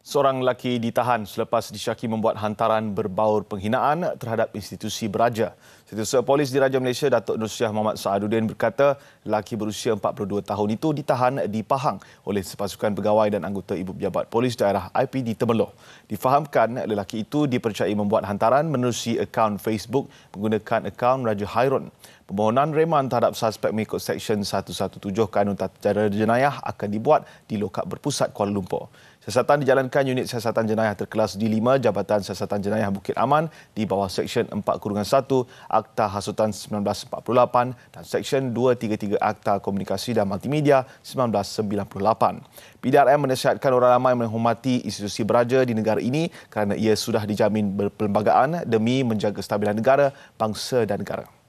Seorang lelaki ditahan selepas disyaki membuat hantaran berbaur penghinaan terhadap institusi beraja. Setiausaha Polis di Raja Malaysia Datuk Nur Syah Muhammad Saaduddin berkata lelaki berusia 42 tahun itu ditahan di Pahang oleh sepasukan pegawai dan anggota Ibu Pejabat Polis daerah IPD Temeloh. Difahamkan lelaki itu dipercayai membuat hantaran menerusi akaun Facebook menggunakan akaun Raja Hairun. Permohonan reman terhadap suspek mengikut Seksyen 117 Kanun Tata Jenayah akan dibuat di lokap berpusat Kuala Lumpur. Siasatan dijalankan unit siasatan jenayah terkelas D5 Jabatan Siasatan Jenayah Bukit Aman di bawah Seksyen 4-1 Akta Hasutan 1948 dan Seksyen 233 Akta Komunikasi dan Multimedia 1998. PDRM menasihatkan orang ramai menghormati institusi beraja di negara ini kerana ia sudah dijamin berperlembagaan demi menjaga stabilan negara, bangsa dan negara.